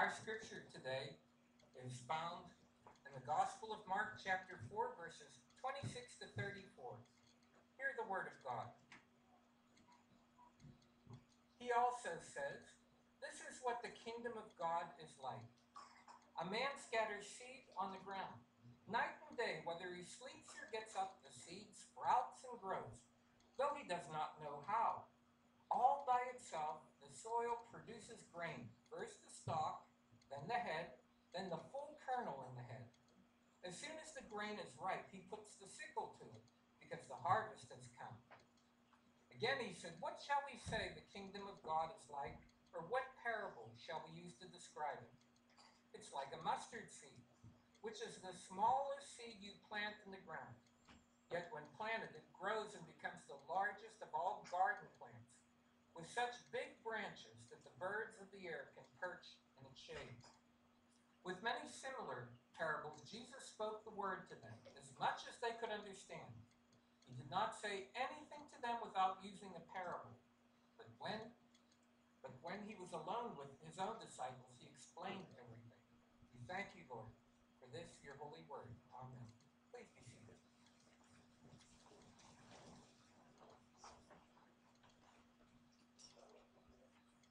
Our scripture today is found in the Gospel of Mark, chapter 4, verses 26 to 34. Hear the word of God. He also says, This is what the kingdom of God is like. A man scatters seed on the ground. Night and day, whether he sleeps or gets up, the seed sprouts and grows, though he does not know how. All by itself, the soil produces grain, first the stalk, the head, then the full kernel in the head. As soon as the grain is ripe, he puts the sickle to it, because the harvest has come. Again he said, What shall we say the kingdom of God is like, or what parable shall we use to describe it? It's like a mustard seed, which is the smallest seed you plant in the ground. Yet when planted, it grows and becomes the largest of all garden plants, with such big branches that the birds of the air can perch With many similar parables, Jesus spoke the word to them, as much as they could understand. He did not say anything to them without using a parable. But when but when he was alone with his own disciples, he explained everything. We thank you, Lord, for this your holy word. Amen. Please be seated.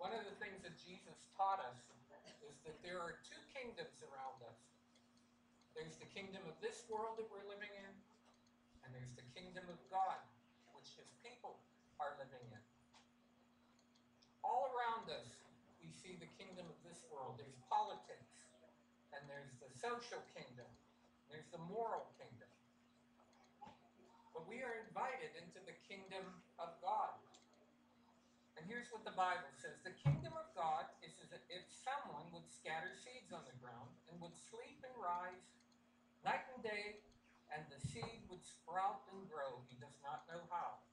One of the things that Jesus taught us is that there are two kingdoms around us. There's the kingdom of this world that we're living in, and there's the kingdom of God, which his people are living in. All around us, we see the kingdom of this world. There's politics, and there's the social kingdom, there's the moral kingdom. But we are invited into the kingdom of God. And here's what the Bible says The kingdom of God is as if someone would scatter seeds on the ground and would sleep and rise day, and the seed would sprout and grow. He does not know how.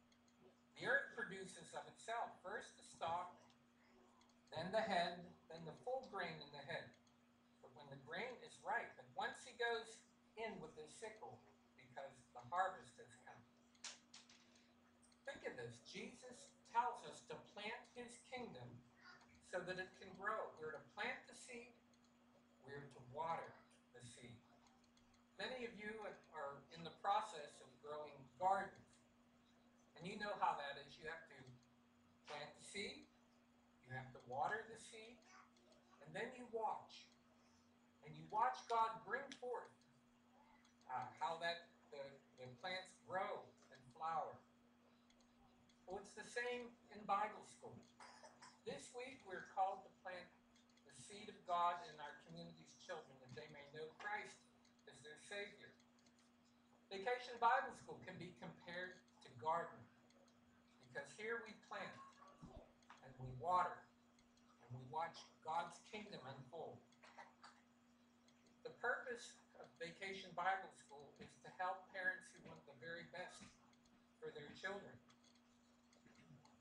The earth produces of itself first the stalk, then the head, then the full grain in the head. But when the grain is ripe, and once he goes in with his sickle, because the harvest has come. Think of this Jesus tells us to plant his kingdom so that it can grow. We're to plant the seed, we're to water. Many of you are in the process of growing gardens. And you know how that is. You have to plant the seed, you have to water the seed, and then you watch. And you watch God bring forth uh, how that the, the plants grow and flower. Well, it's the same in Bible school. This week we're called to plant the seed of God in our community's children that they may know Christ Savior. Vacation Bible School can be compared to gardening because here we plant and we water and we watch God's kingdom unfold. The purpose of Vacation Bible School is to help parents who want the very best for their children.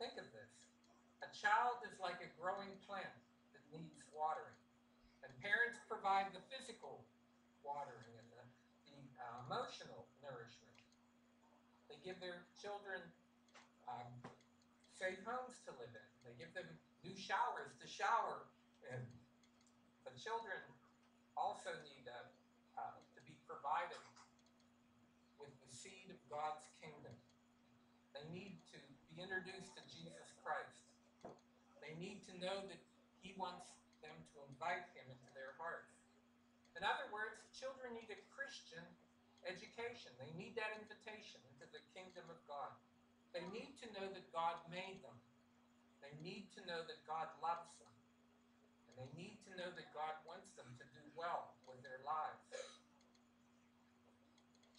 Think of this. A child is like a growing plant that needs watering. And parents provide the physical watering and the, the uh, emotional nourishment. They give their children um, safe homes to live in. They give them new showers to shower in. The children also need uh, uh, to be provided with the seed of God's kingdom. They need to be introduced to Jesus Christ. They need to know that He wants them to invite Him into their hearts. In other words, children need a Christian education. They need that invitation into the kingdom of God. They need to know that God made them. They need to know that God loves them. And they need to know that God wants them to do well with their lives.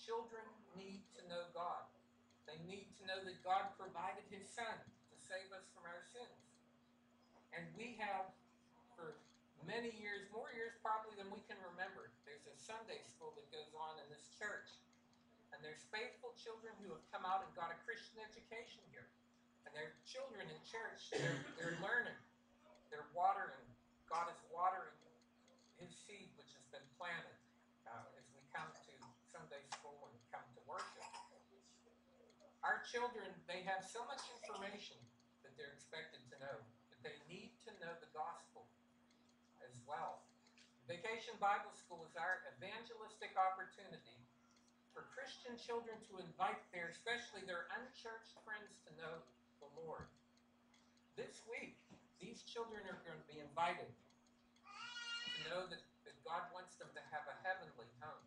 Children need to know God. They need to know that God provided His Son to save us from our sins. And we have, for many years, more years probably than we can remember, Sunday school that goes on in this church. And there's faithful children who have come out and got a Christian education here. And their children in church, they're, they're learning, they're watering. God is watering His seed which has been planted uh, as we come to Sunday school and come to worship. Our children, they have so much information that they're expected to know, but they need to know the gospel as well. Vacation Bible School is our evangelistic opportunity for Christian children to invite their, especially their unchurched friends, to know the Lord. This week, these children are going to be invited to know that, that God wants them to have a heavenly home.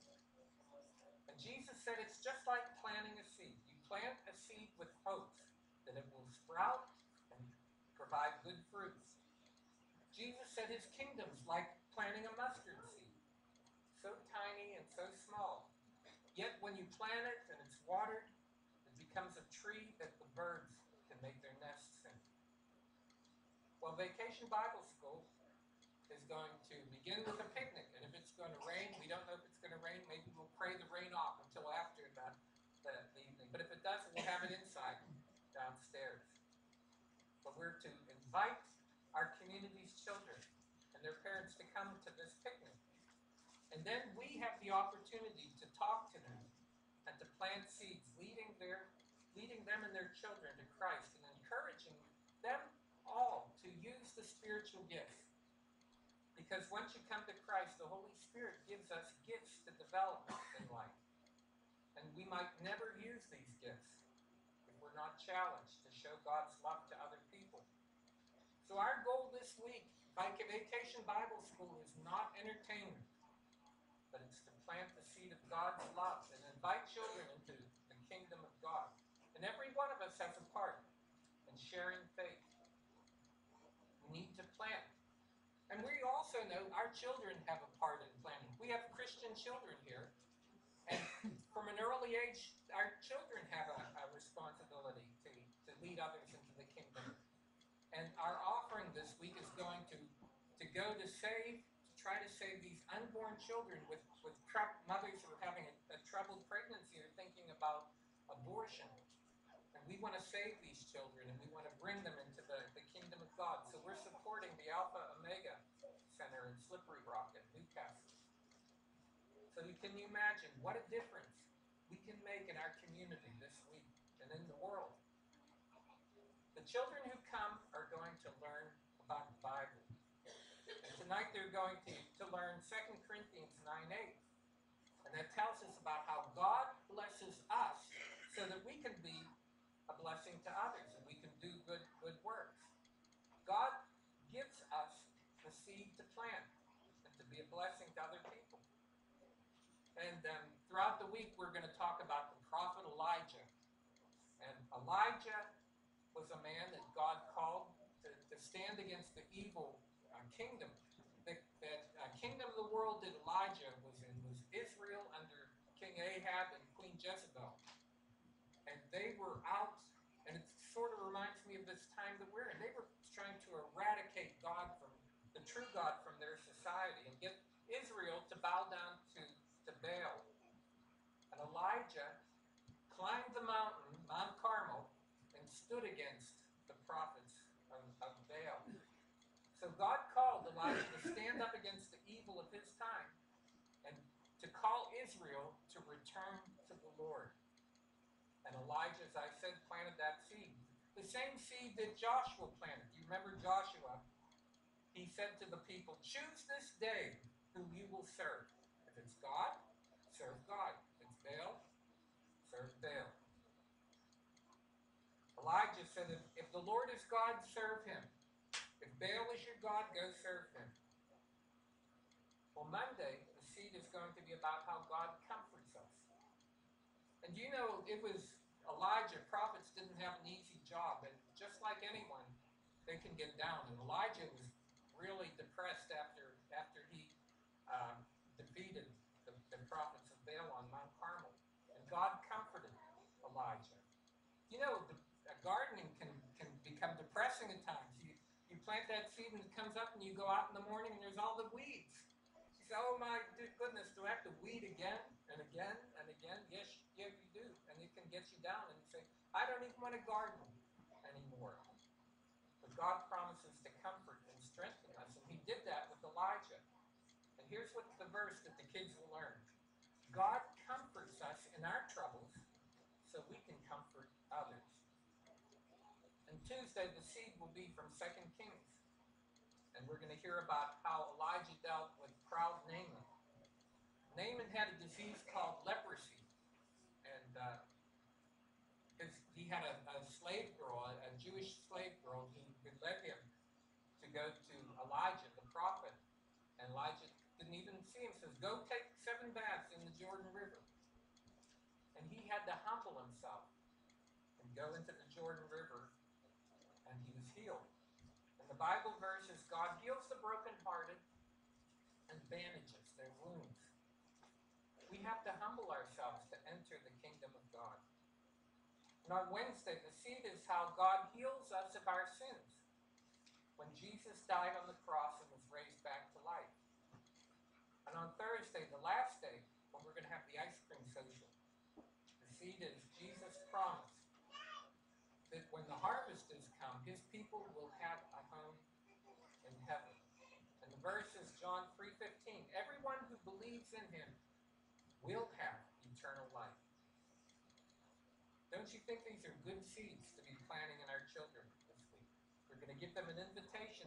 And Jesus said it's just like planting a seed. You plant a seed with hopes that it will sprout and provide good fruits. Jesus said his kingdom's like planting a mustard seed, so tiny and so small. Yet when you plant it and it's watered, it becomes a tree that the birds can make their nests in. Well, Vacation Bible School is going to begin with a picnic, and if it's going to rain, we don't know if it's going to rain. Maybe we'll pray the rain off until after the, the, the evening. But if it doesn't, we'll have it inside downstairs. But we're to invite our community's children and their parents to come to this picnic. And then we have the opportunity to talk to them and to plant seeds, leading their leading them and their children to Christ and encouraging them all to use the spiritual gifts. Because once you come to Christ, the Holy Spirit gives us gifts to develop in life. And we might never use these gifts if we're not challenged to show God's love to other people. So our goal this week, Vacation Bible School, is not entertainment, but it's to plant the seed of God's love and invite children into the kingdom of God. And every one of us has a part in sharing faith. We need to plant. And we also know our children have a part in planting. We have Christian children here. And from an early age, our children have a, a responsibility to, to lead others. And our offering this week is going to, to go to save, to try to save these unborn children with, with mothers who are having a, a troubled pregnancy or thinking about abortion. And we want to save these children and we want to bring them into the, the kingdom of God. So we're supporting the Alpha Omega Center in Slippery Rock in New Castle. So can you imagine what a difference we can make in our community this week and in the world. Children who come are going to learn about the Bible. And tonight they're going to, to learn 2 Corinthians 9 8. And that tells us about how God blesses us so that we can be a blessing to others and we can do good good works. God gives us the seed to plant and to be a blessing to other people. And um, throughout the week, we're going to talk about the prophet Elijah. And Elijah was a man that God called to, to stand against the evil uh, kingdom. The, that uh, kingdom of the world that Elijah was in was Israel under King Ahab and Queen Jezebel. And they were out, and it sort of reminds me of this time that we're in. They were trying to eradicate God from the true God from their society and get Israel to bow down to, to Baal. And Elijah climbed the mountain, Mount Carmel, and stood against the prophets of, of Baal. So God called Elijah to stand up against the evil of his time and to call Israel to return to the Lord. And Elijah, as I said, planted that seed. The same seed that Joshua planted. You remember Joshua? He said to the people, Choose this day whom you will serve. If it's God, serve God. If it's Baal, serve Baal. Elijah said, if, if the Lord is God, serve him. If Baal is your God, go serve him. Well, Monday, the seed is going to be about how God. And you know, it was Elijah, prophets didn't have an easy job. And just like anyone, they can get down. And Elijah was really depressed after, after he um, defeated the, the prophets of Baal on Mount Carmel. And God comforted Elijah. You know, the, gardening can, can become depressing at times. You, you plant that seed and it comes up and you go out in the morning and there's all the weeds. You say, oh my goodness, do I have to weed again and again and again? Yes. Get you down and say, I don't even want to garden anymore. But God promises to comfort and strengthen us. And he did that with Elijah. And here's what the verse that the kids will learn. God comforts us in our troubles so we can comfort others. And Tuesday, the seed will be from 2 Kings. And we're going to hear about how Elijah dealt with proud Naaman. Naaman had a disease called leprosy, and uh, had a, a slave girl, a, Jewish slave girl, who, who led him to go to Elijah, the prophet. And Elijah didn't even see him. Says, "Go take seven baths in the Jordan River." And he had to humble himself and go into the Jordan River, and he was healed. And the Bible verse is, "God heals the brokenhearted and bandages their wounds." We have to humble ourselves to enter the kingdom of God. And on Wednesday, the seed is how God heals us of our sins. When Jesus died on the cross and was raised back to life. And on Thursday, the last day, when we're going to have the ice cream social, the seed is Jesus' promise that when the harvest has come, his people will have a home in heaven. And the verse is John 3:15. Everyone who believes in him will have eternal life. Don't you think these are good seeds to be planting in our children this week? We're going to give them an invitation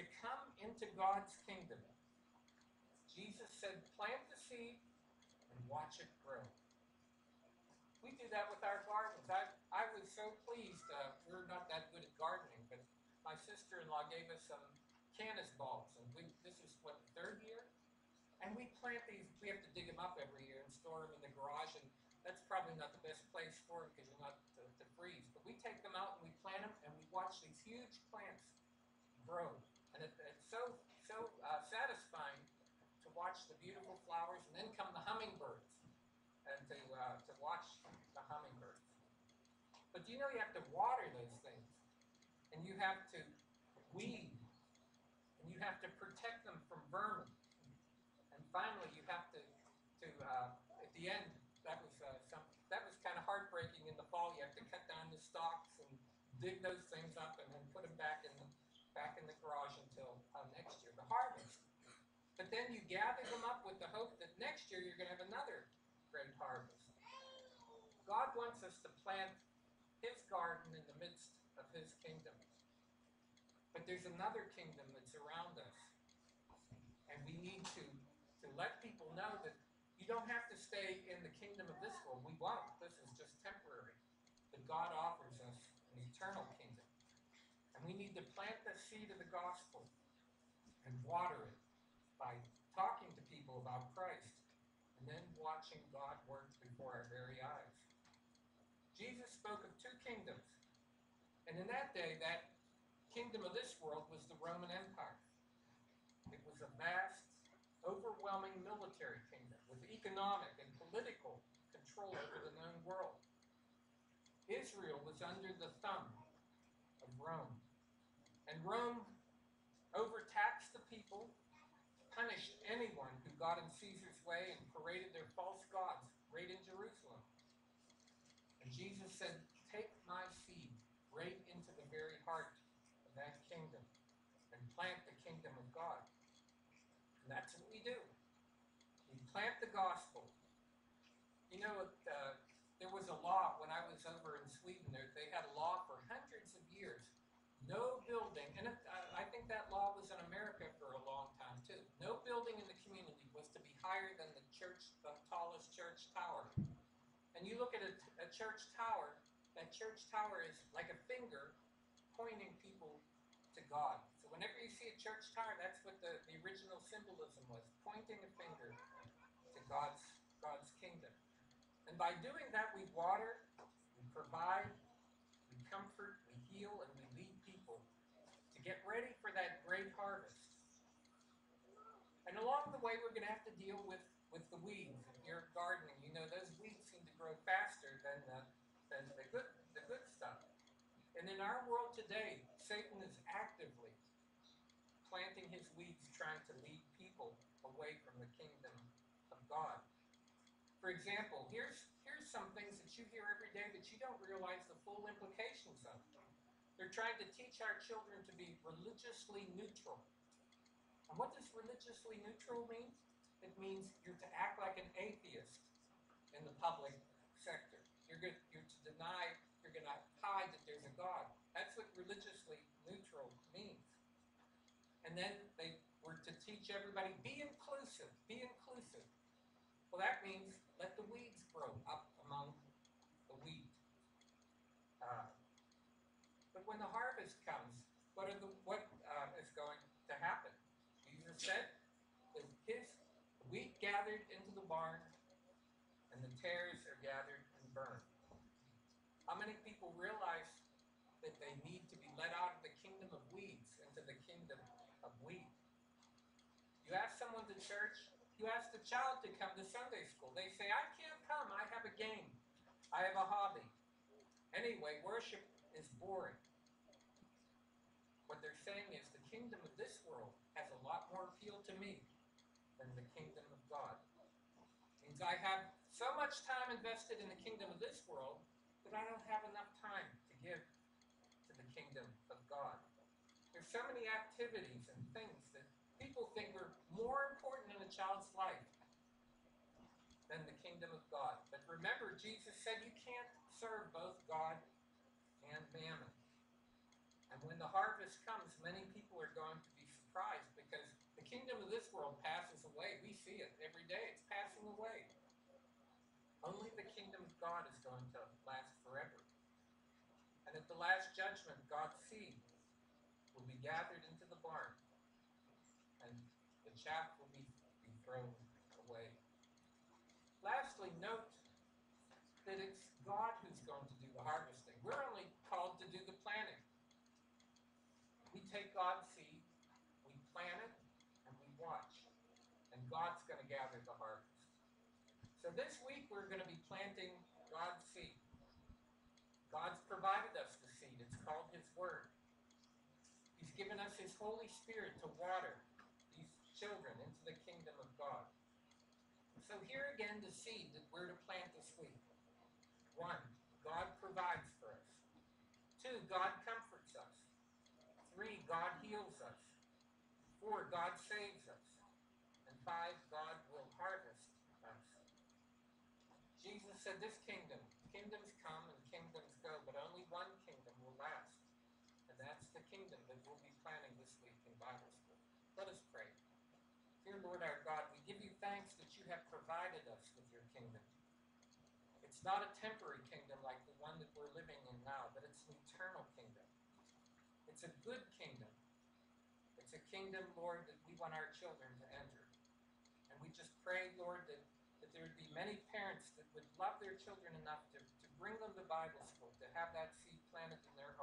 to come into God's kingdom. Jesus said, plant the seed and watch it grow. We do that with our gardens. I, I was so pleased. Uh, we're not that good at gardening, but my sister-in-law gave us some cannas bulbs, and we, this is what the third year, and we plant these. We have to dig them up every year and store them in the garage, and that's probably not the best place for them because you're not to, to freeze. But we take them out and we plant them, and we watch these huge plants grow, and it, it's so so uh, satisfying to watch the beautiful flowers, and then come the hummingbirds, and to uh, to watch the hummingbirds. But you know you have to water those things, and you have to weed, and you have to protect them from vermin, and finally you have to to uh, at the end that was uh, some that was heartbreaking in the fall. You have to cut down the stalks and dig those things up, and then put them back in the back in the garage until uh, next year, the harvest. But then you gather them up with the hope that next year you're going to have another great harvest. God wants us to plant His garden in the midst of His kingdom. But there's another kingdom that's around us. And we need to, to let people know that you don't have to stay in the kingdom of this world. We won't. This is. God offers us an eternal kingdom. And we need to plant the seed of the gospel and water it by talking to people about Christ and then watching God work before our very eyes. Jesus spoke of two kingdoms. And in that day, that kingdom of this world was the Roman Empire. It was a vast, overwhelming military kingdom with economic and political control over the known world. Israel was under the thumb of Rome. And Rome overtaxed the people, punished anyone who got in Caesar's way, and paraded their false gods right in Jerusalem. And Jesus said, Take my seed right into the very heart of that kingdom and plant the kingdom of God. And that's what we do. We plant the gospel. You know, uh, there was a law when I was over in Sweden. There, they had a law for hundreds of years. No building, and it, I, I think that law was in America for a long time too. No building in the community was to be higher than the church, the tallest church tower. And you look at a, a church tower, that church tower is like a finger pointing people to God. So whenever you see a church tower, that's what the, the original symbolism was, pointing a finger to God's. And by doing that, we water, we provide, we comfort, we heal, and we lead people to get ready for that great harvest. And along the way, we're going to have to deal with, with the weeds. If you're gardening, you know those weeds seem to grow faster than the, than the good the good stuff. And in our world today, Satan is actively planting his weeds, trying to lead people away from the kingdom. For example, here's here's some things that you hear every day that you don't realize the full implications of. They're trying to teach our children to be religiously neutral. And what does religiously neutral mean? It means you're to act like an atheist in the public sector. You're good, you're to deny, you're going to hide that there's a God. That's what religiously neutral means. And then they were to teach everybody, be inclusive, be inclusive. Well, that means let the weeds grow up among the wheat. Uh, but when the harvest comes, what the what uh, is going to happen? Jesus said, "Is his wheat gathered into the barn, and the tares are gathered and burned." How many people realize that they need to be let out of the kingdom of weeds into the kingdom of wheat? You ask someone to church, you ask the child to come to Sunday school. They say, I can't come, I have a game, I have a hobby. Anyway, worship is boring. What they're saying is the kingdom of this world has a lot more appeal to me than the kingdom of God. Means I have so much time invested in the kingdom of this world that I don't have enough time to give to the kingdom of God. There's so many activities and things that people think are more important in a child's life than the kingdom of God. But remember, Jesus said you can't serve both God and mammon. And when the harvest comes, many people are going to be surprised because the kingdom of this world passes away. We see it every day, it's passing away. Only the kingdom of God is going to last forever. And at the last judgment, God's seed will be gathered into the barn, chaff will be, be thrown away. Lastly, note that it's God who's going to do the harvesting. We're only called to do the planting. We take God's seed, we plant it, and we watch. And God's going to gather the harvest. So this week we're going to be planting God's seed. God's provided us the seed. It's called His Word. He's given us His Holy Spirit to water children into the kingdom of God. So here again the seed that we're to plant this week. One, God provides for us. Two, God comforts us. Three, God heals us. Four, God saves us. And five, God will harvest us. Jesus said, This kingdom, kingdoms come and kingdoms go, but only one kingdom will last. And that's the kingdom that we'll be planning this week in Bible school. Let us pray. Lord our God, we give you thanks that you have provided us with your kingdom. It's not a temporary kingdom like the one that we're living in now, but it's an eternal kingdom. It's a good kingdom. It's a kingdom, Lord, that we want our children to enter. And we just pray, Lord, that, that there would be many parents that would love their children enough to, to bring them to Bible school, to have that seed planted in their